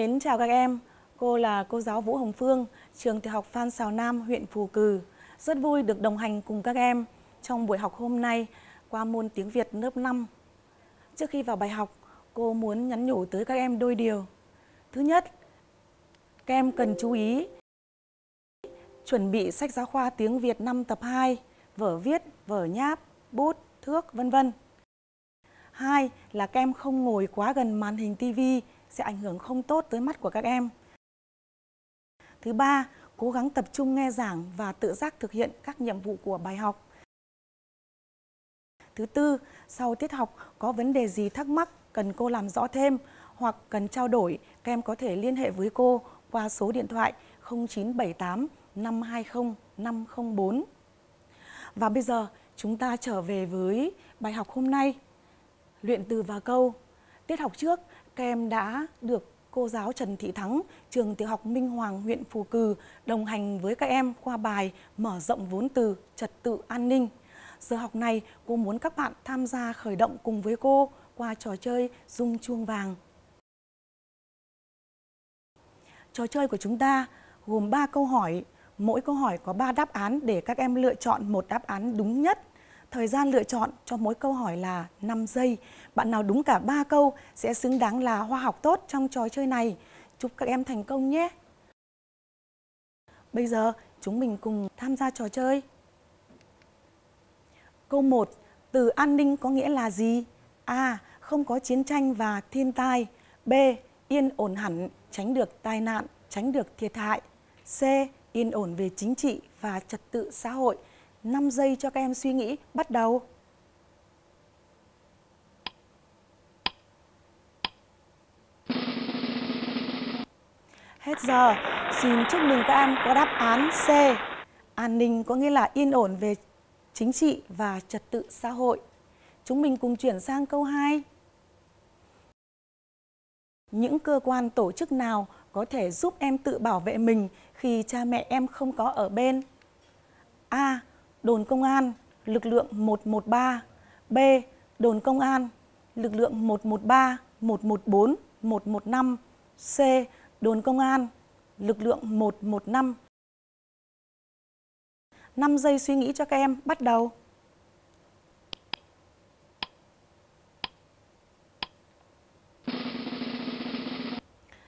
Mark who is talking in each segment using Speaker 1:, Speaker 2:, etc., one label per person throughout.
Speaker 1: mến chào các em. Cô là cô giáo Vũ Hồng Phương, trường tiểu học Phan Xào Nam, huyện Phù Cử. Rất vui được đồng hành cùng các em trong buổi học hôm nay qua môn tiếng Việt lớp 5. Trước khi vào bài học, cô muốn nhắn nhủ tới các em đôi điều. Thứ nhất, các em cần chú ý chuẩn bị sách giáo khoa tiếng Việt 5 tập 2, vở viết, vở nháp, bút, thước, vân vân. Hai là các em không ngồi quá gần màn hình tivi sẽ ảnh hưởng không tốt tới mắt của các em. Thứ ba, cố gắng tập trung nghe giảng và tự giác thực hiện các nhiệm vụ của bài học. Thứ tư, sau tiết học có vấn đề gì thắc mắc cần cô làm rõ thêm hoặc cần trao đổi, các em có thể liên hệ với cô qua số điện thoại 0978 520 504. Và bây giờ chúng ta trở về với bài học hôm nay. Luyện từ và câu. Tiết học trước, các em đã được cô giáo Trần Thị Thắng, trường tiểu học Minh Hoàng, huyện Phù Cử đồng hành với các em qua bài mở rộng vốn từ trật tự an ninh. Giờ học này, cô muốn các bạn tham gia khởi động cùng với cô qua trò chơi rung chuông vàng. Trò chơi của chúng ta gồm 3 câu hỏi, mỗi câu hỏi có 3 đáp án để các em lựa chọn một đáp án đúng nhất. Thời gian lựa chọn cho mỗi câu hỏi là 5 giây. Bạn nào đúng cả 3 câu sẽ xứng đáng là hoa học tốt trong trò chơi này. Chúc các em thành công nhé! Bây giờ chúng mình cùng tham gia trò chơi. Câu 1. Từ an ninh có nghĩa là gì? A. Không có chiến tranh và thiên tai. B. Yên ổn hẳn, tránh được tai nạn, tránh được thiệt hại. C. Yên ổn về chính trị và trật tự xã hội. 5 giây cho các em suy nghĩ, bắt đầu. Hết giờ, xin chúc mừng các em có đáp án C. An ninh có nghĩa là yên ổn về chính trị và trật tự xã hội. Chúng mình cùng chuyển sang câu 2. Những cơ quan tổ chức nào có thể giúp em tự bảo vệ mình khi cha mẹ em không có ở bên? A. Đồn công an, lực lượng 113. B. Đồn công an, lực lượng 113, 114, 115. C. Đồn công an, lực lượng 115. 5 giây suy nghĩ cho các em, bắt đầu.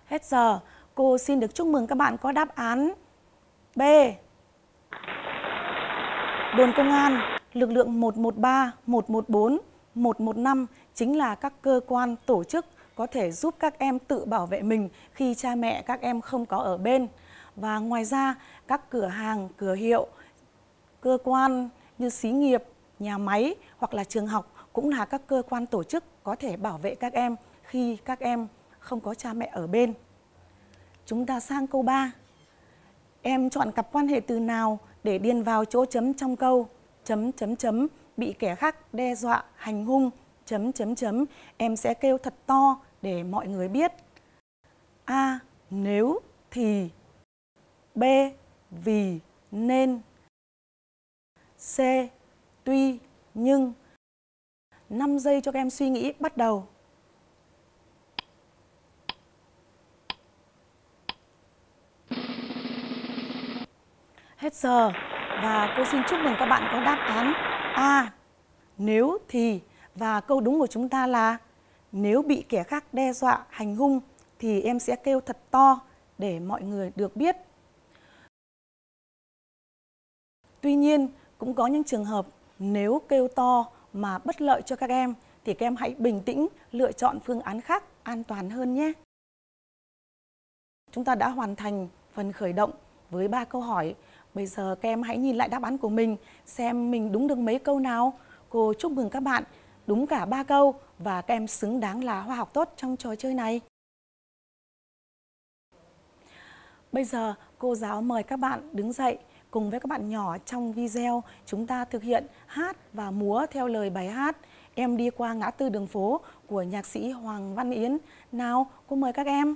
Speaker 1: Hết giờ, cô xin được chúc mừng các bạn có đáp án B. Đồn công an, lực lượng 113, 114, 115 chính là các cơ quan tổ chức có thể giúp các em tự bảo vệ mình khi cha mẹ các em không có ở bên. Và ngoài ra, các cửa hàng, cửa hiệu, cơ quan như xí nghiệp, nhà máy hoặc là trường học cũng là các cơ quan tổ chức có thể bảo vệ các em khi các em không có cha mẹ ở bên. Chúng ta sang câu 3. Em chọn cặp quan hệ từ nào để điền vào chỗ chấm trong câu chấm chấm chấm bị kẻ khác đe dọa, hành hung chấm chấm chấm em sẽ kêu thật to để mọi người biết. A. Nếu thì B. Vì nên C. Tuy nhưng 5 giây cho các em suy nghĩ bắt đầu. Hết giờ và cô xin chúc mừng các bạn có đáp án A. Nếu thì và câu đúng của chúng ta là nếu bị kẻ khác đe dọa, hành hung thì em sẽ kêu thật to để mọi người được biết. Tuy nhiên, cũng có những trường hợp nếu kêu to mà bất lợi cho các em thì các em hãy bình tĩnh lựa chọn phương án khác an toàn hơn nhé. Chúng ta đã hoàn thành phần khởi động với ba câu hỏi Bây giờ các em hãy nhìn lại đáp án của mình xem mình đúng được mấy câu nào. Cô chúc mừng các bạn đúng cả ba câu và các em xứng đáng là hoa học tốt trong trò chơi này. Bây giờ cô giáo mời các bạn đứng dậy cùng với các bạn nhỏ trong video chúng ta thực hiện hát và múa theo lời bài hát Em đi qua ngã tư đường phố của nhạc sĩ Hoàng Văn Yến. Nào, cô mời các em.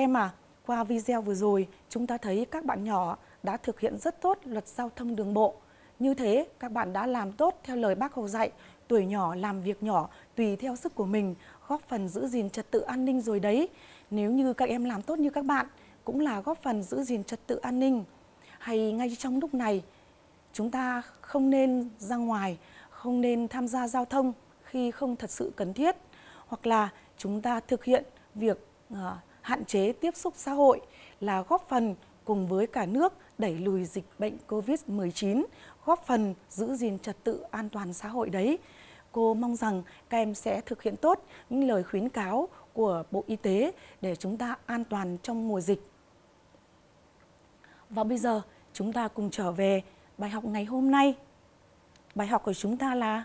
Speaker 1: Em à, qua video vừa rồi, chúng ta thấy các bạn nhỏ đã thực hiện rất tốt luật giao thông đường bộ. Như thế, các bạn đã làm tốt theo lời bác Hồ dạy, tuổi nhỏ làm việc nhỏ tùy theo sức của mình, góp phần giữ gìn trật tự an ninh rồi đấy. Nếu như các em làm tốt như các bạn, cũng là góp phần giữ gìn trật tự an ninh. Hay ngay trong lúc này, chúng ta không nên ra ngoài, không nên tham gia giao thông khi không thật sự cần thiết, hoặc là chúng ta thực hiện việc à, hạn chế tiếp xúc xã hội là góp phần cùng với cả nước đẩy lùi dịch bệnh COVID-19, góp phần giữ gìn trật tự an toàn xã hội đấy. Cô mong rằng các em sẽ thực hiện tốt những lời khuyến cáo của Bộ Y tế để chúng ta an toàn trong mùa dịch. Và bây giờ chúng ta cùng trở về bài học ngày hôm nay. Bài học của chúng ta là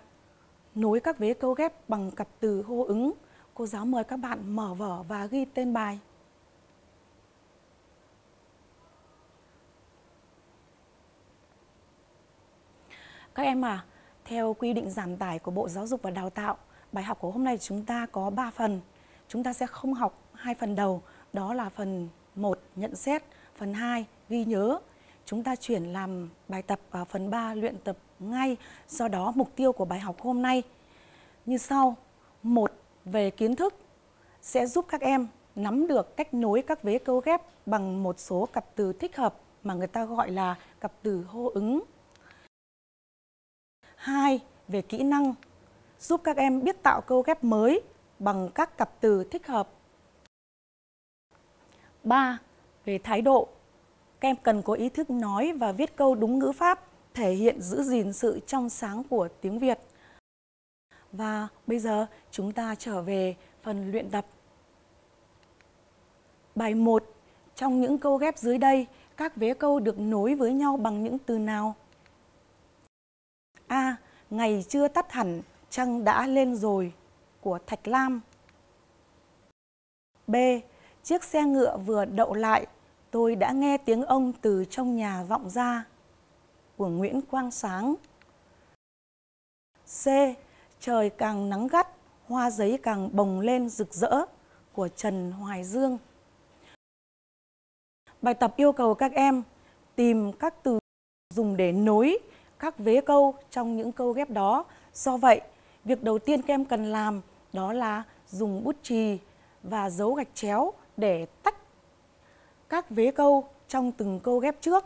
Speaker 1: nối các vế câu ghép bằng cặp từ hô ứng. Cô giáo mời các bạn mở vở và ghi tên bài. Các em à, theo quy định giảm tải của Bộ Giáo dục và Đào tạo, bài học của hôm nay chúng ta có 3 phần. Chúng ta sẽ không học hai phần đầu, đó là phần 1 nhận xét, phần 2 ghi nhớ. Chúng ta chuyển làm bài tập vào phần 3 luyện tập ngay. Do đó mục tiêu của bài học hôm nay như sau. Một về kiến thức sẽ giúp các em nắm được cách nối các vế câu ghép bằng một số cặp từ thích hợp mà người ta gọi là cặp từ hô ứng. Hai về kỹ năng giúp các em biết tạo câu ghép mới bằng các cặp từ thích hợp. 3. Về thái độ các em cần có ý thức nói và viết câu đúng ngữ pháp, thể hiện giữ gìn sự trong sáng của tiếng Việt. Và bây giờ chúng ta trở về phần luyện tập. Bài 1. Trong những câu ghép dưới đây, các vế câu được nối với nhau bằng những từ nào? A. Ngày chưa tắt hẳn, trăng đã lên rồi của Thạch Lam. B. Chiếc xe ngựa vừa đậu lại tôi đã nghe tiếng ông từ trong nhà vọng ra của Nguyễn Quang Sáng. C. Trời càng nắng gắt, hoa giấy càng bồng lên rực rỡ của Trần Hoài Dương. Bài tập yêu cầu các em tìm các từ dùng để nối các vế câu trong những câu ghép đó. Do vậy, việc đầu tiên các em cần làm đó là dùng bút chì và dấu gạch chéo để tách các vế câu trong từng câu ghép trước.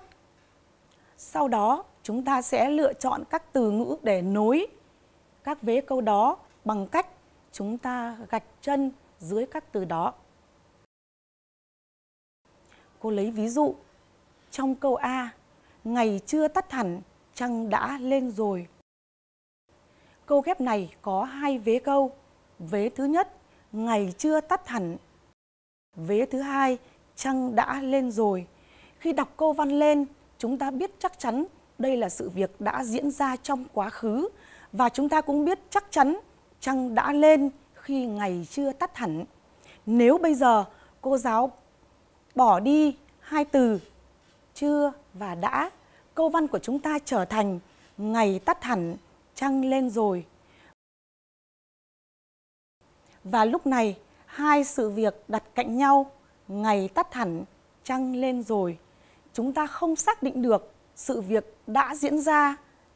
Speaker 1: Sau đó, chúng ta sẽ lựa chọn các từ ngữ để nối các vế câu đó bằng cách chúng ta gạch chân dưới các từ đó. Cô lấy ví dụ, trong câu A, ngày chưa tắt hẳn, trăng đã lên rồi. Câu ghép này có hai vế câu. Vế thứ nhất, ngày chưa tắt hẳn. Vế thứ hai, trăng đã lên rồi. Khi đọc câu văn lên, chúng ta biết chắc chắn đây là sự việc đã diễn ra trong quá khứ và chúng ta cũng biết chắc chắn trăng đã lên khi ngày chưa tắt hẳn. Nếu bây giờ cô giáo bỏ đi hai từ chưa và đã, câu văn của chúng ta trở thành ngày tắt hẳn, trăng lên rồi. Và lúc này, hai sự việc đặt cạnh nhau ngày tắt hẳn, trăng lên rồi. Chúng ta không xác định được sự việc đã diễn ra,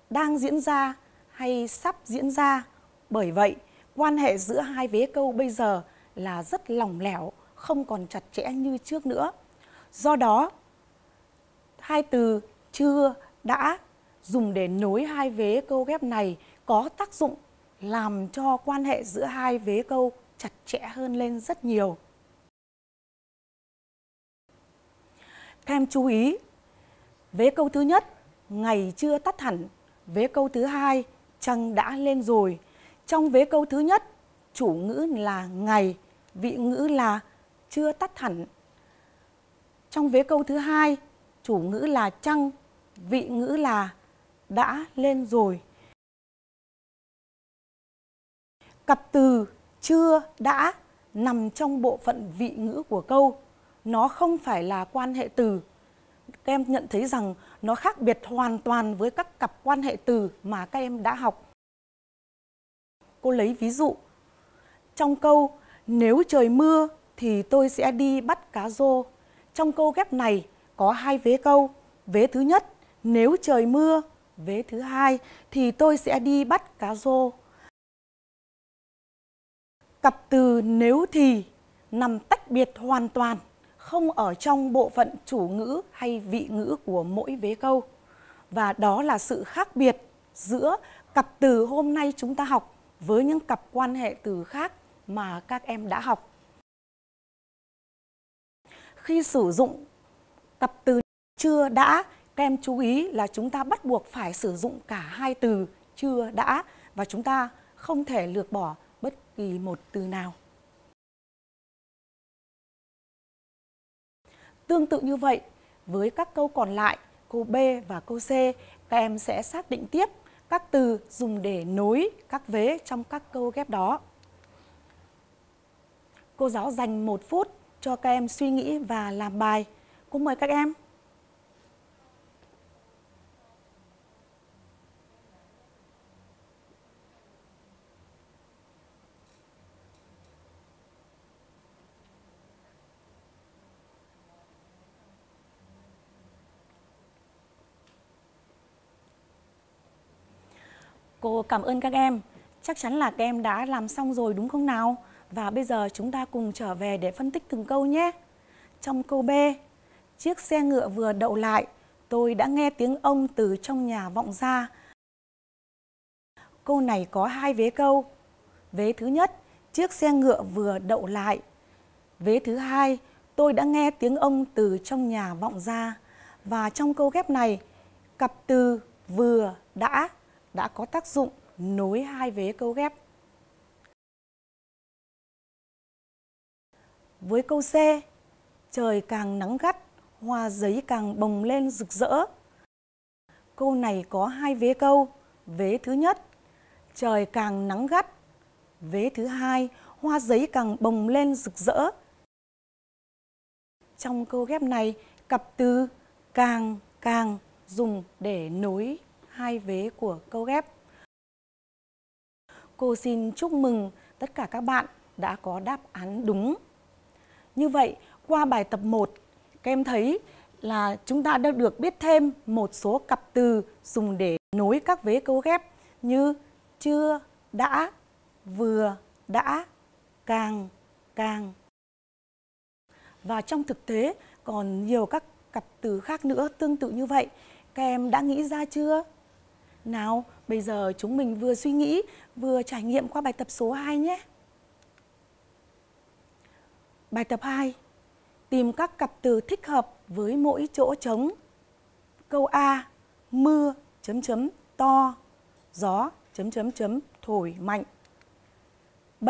Speaker 1: đang diễn ra hay sắp diễn ra. Bởi vậy, quan hệ giữa hai vế câu bây giờ là rất lỏng lẻo, không còn chặt chẽ như trước nữa. Do đó, hai từ chưa, đã dùng để nối hai vế câu ghép này có tác dụng làm cho quan hệ giữa hai vế câu chặt chẽ hơn lên rất nhiều. Các em chú ý, vế câu thứ nhất, ngày chưa tắt hẳn. Vế câu thứ hai, trăng đã lên rồi. Trong vế câu thứ nhất, chủ ngữ là ngày, vị ngữ là chưa tắt hẳn. Trong vế câu thứ hai, chủ ngữ là trăng, vị ngữ là đã lên rồi. Cặp từ chưa, đã nằm trong bộ phận vị ngữ của câu nó không phải là quan hệ từ các em nhận thấy rằng nó khác biệt hoàn toàn với các cặp quan hệ từ mà các em đã học cô lấy ví dụ trong câu nếu trời mưa thì tôi sẽ đi bắt cá rô. Trong câu ghép này có hai vế câu. Vế thứ nhất, nếu trời mưa. Vế thứ hai thì tôi sẽ đi bắt cá rô. Cặp từ nếu thì nằm tách biệt hoàn toàn, không ở trong bộ phận chủ ngữ hay vị ngữ của mỗi vế câu. Và đó là sự khác biệt giữa cặp từ hôm nay chúng ta học với những cặp quan hệ từ khác mà các em đã học. Khi sử dụng cặp từ chưa đã, các em chú ý là chúng ta bắt buộc phải sử dụng cả hai từ chưa đã và chúng ta không thể lược bỏ bất kỳ một từ nào. Tương tự như vậy, với các câu còn lại, câu B và câu C, các em sẽ xác định tiếp các từ dùng để nối các vế trong các câu ghép đó. Cô giáo dành một phút cho các em suy nghĩ và làm bài. Cô mời các em. Cô cảm ơn các em. Chắc chắn là các em đã làm xong rồi đúng không nào? Và bây giờ chúng ta cùng trở về để phân tích từng câu nhé. Trong câu B, chiếc xe ngựa vừa đậu lại, tôi đã nghe tiếng ông từ trong nhà vọng ra. Câu này có hai vế câu. Vế thứ nhất, chiếc xe ngựa vừa đậu lại. Vế thứ hai, tôi đã nghe tiếng ông từ trong nhà vọng ra. Và trong câu ghép này, cặp từ vừa, đã đã có tác dụng nối hai vế câu ghép. Với câu C, trời càng nắng gắt, hoa giấy càng bồng lên rực rỡ. Câu này có hai vế câu. Vế thứ nhất, trời càng nắng gắt. Vế thứ hai, hoa giấy càng bồng lên rực rỡ. Trong câu ghép này, cặp từ càng càng dùng để nối hai vế của câu ghép. Cô xin chúc mừng tất cả các bạn đã có đáp án đúng. Như vậy, qua bài tập 1, các em thấy là chúng ta đã được biết thêm một số cặp từ dùng để nối các vế câu ghép như chưa, đã, vừa, đã, càng, càng. Và trong thực tế còn nhiều các cặp từ khác nữa tương tự như vậy. Các em đã nghĩ ra chưa? Nào, bây giờ chúng mình vừa suy nghĩ, vừa trải nghiệm qua bài tập số 2 nhé. Bài tập 2. Tìm các cặp từ thích hợp với mỗi chỗ trống. Câu A. Mưa chấm chấm to, gió chấm chấm chấm thổi mạnh. B.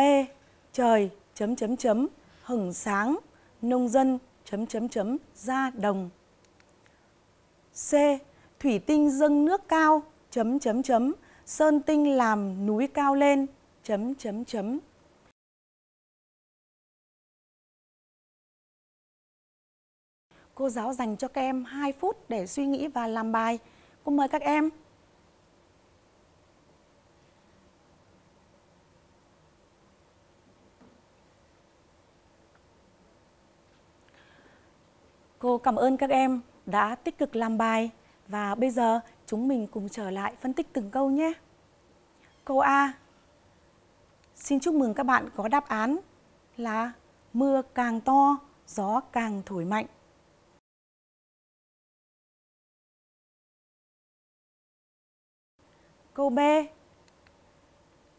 Speaker 1: Trời chấm chấm chấm hừng sáng, nông dân chấm chấm chấm ra đồng. C. Thủy tinh dâng nước cao chấm chấm chấm sơn tinh làm núi cao lên, chấm chấm chấm Cô giáo dành cho các em 2 phút để suy nghĩ và làm bài. Cô mời các em. Cô cảm ơn các em đã tích cực làm bài. Và bây giờ chúng mình cùng trở lại phân tích từng câu nhé. Câu A. Xin chúc mừng các bạn có đáp án là mưa càng to, gió càng thổi mạnh. Câu B.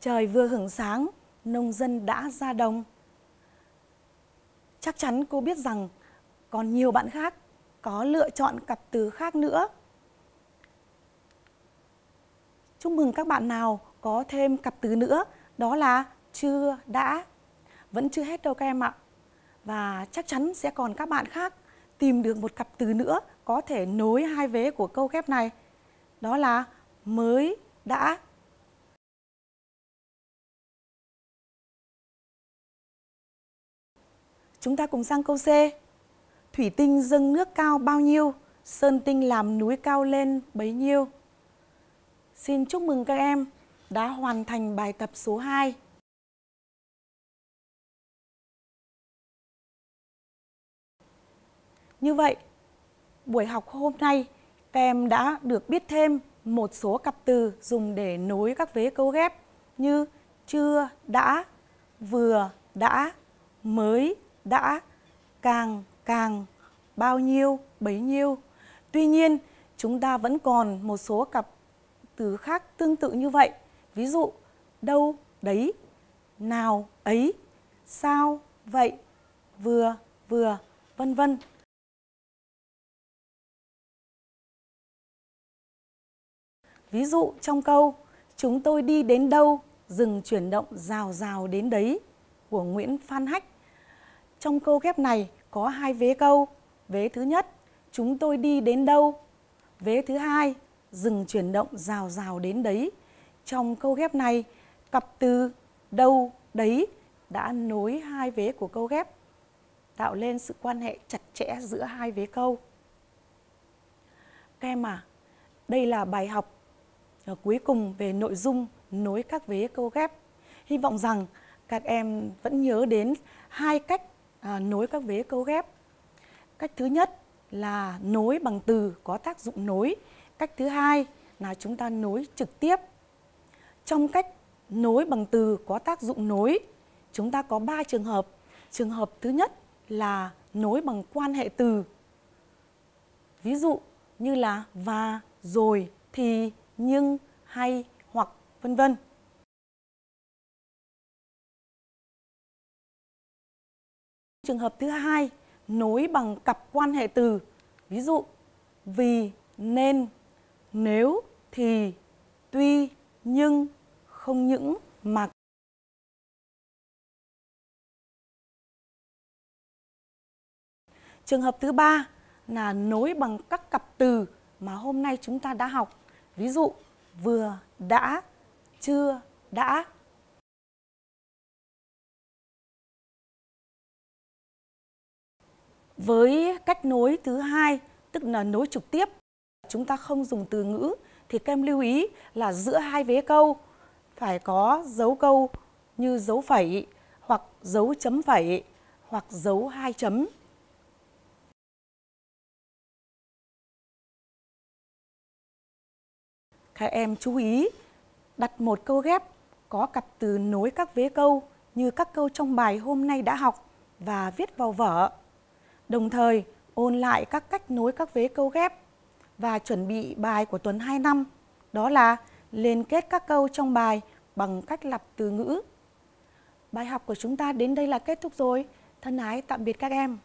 Speaker 1: Trời vừa hưởng sáng, nông dân đã ra đồng. Chắc chắn cô biết rằng còn nhiều bạn khác có lựa chọn cặp từ khác nữa Chúc mừng các bạn nào có thêm cặp từ nữa, đó là chưa, đã. Vẫn chưa hết đâu các em ạ. Và chắc chắn sẽ còn các bạn khác tìm được một cặp từ nữa có thể nối hai vế của câu ghép này. Đó là mới, đã. Chúng ta cùng sang câu C. Thủy tinh dâng nước cao bao nhiêu, sơn tinh làm núi cao lên bấy nhiêu. Xin chúc mừng các em đã hoàn thành bài tập số 2. Như vậy, buổi học hôm nay các em đã được biết thêm một số cặp từ dùng để nối các vế câu ghép như chưa, đã, vừa, đã, mới, đã, càng, càng, bao nhiêu, bấy nhiêu. Tuy nhiên, chúng ta vẫn còn một số cặp từ khác tương tự như vậy. Ví dụ, đâu, đấy, nào, ấy, sao, vậy, vừa, vừa, vân vân. Ví dụ trong câu Chúng tôi đi đến đâu, dừng chuyển động rào rào đến đấy của Nguyễn Phan Hách. Trong câu ghép này có hai vế câu. Vế thứ nhất, chúng tôi đi đến đâu. Vế thứ hai, dừng chuyển động rào rào đến đấy. Trong câu ghép này, cặp từ đâu, đấy đã nối hai vế của câu ghép, tạo lên sự quan hệ chặt chẽ giữa hai vế câu. Các em à, đây là bài học à, cuối cùng về nội dung nối các vế câu ghép. Hy vọng rằng các em vẫn nhớ đến hai cách à, nối các vế câu ghép. Cách thứ nhất là nối bằng từ có tác dụng nối. Cách thứ hai là chúng ta nối trực tiếp. Trong cách nối bằng từ có tác dụng nối, chúng ta có 3 trường hợp. Trường hợp thứ nhất là nối bằng quan hệ từ. Ví dụ như là và, rồi, thì, nhưng, hay, hoặc, vân vân. Trường hợp thứ hai, nối bằng cặp quan hệ từ. Ví dụ, vì, nên, nếu, thì, tuy, nhưng, không những, mà. Trường hợp thứ ba là nối bằng các cặp từ mà hôm nay chúng ta đã học. Ví dụ, vừa, đã, chưa, đã. Với cách nối thứ hai, tức là nối trực tiếp, chúng ta không dùng từ ngữ, thì các em lưu ý là giữa hai vế câu phải có dấu câu như dấu phẩy hoặc dấu chấm phẩy hoặc dấu hai chấm. Các em chú ý, đặt một câu ghép có cặp từ nối các vế câu như các câu trong bài hôm nay đã học và viết vào vở. Đồng thời, ôn lại các cách nối các vế câu ghép và chuẩn bị bài của tuần 2 năm, đó là liên kết các câu trong bài bằng cách lặp từ ngữ. Bài học của chúng ta đến đây là kết thúc rồi. Thân ái tạm biệt các em.